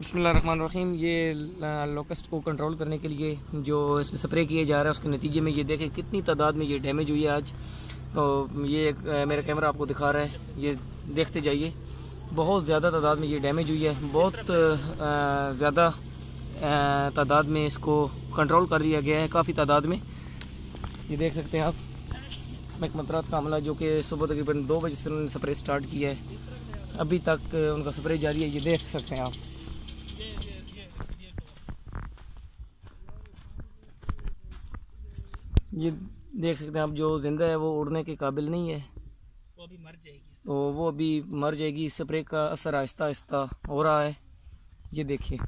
बसमीम ये लोकस्ट को कंट्रोल करने के लिए जो इसमें स्प्रे किया जा रहा है, उसके नतीजे में ये देखें कितनी तादाद में ये डैमेज हुई है आज। तो ये मेरा कैमरा आपको दिखा रहा है। ये देखते जाइए। बहुत ज़्यादा तादाद में ये डैमेज हुई है। बहुत ज़्यादा तादाद में इसको कंट्रोल कर दिया गया है काफ़ी तादाद में। ये देख सकते हैं आप। मकमतरात का हमला जो कि सुबह तकरीबन दो बजे से उन्होंने स्प्रे स्टार्ट किया है। अभी तक उनका स्प्रे जारी है। ये देख सकते हैं आप। ये देख सकते हैं आप जो ज़िंदा है वो उड़ने के काबिल नहीं है। वो अभी मर जाएगी। तो वो अभी मर जाएगी स्प्रे का असर आहिस्ता आहिस्ता हो रहा है। ये देखिए।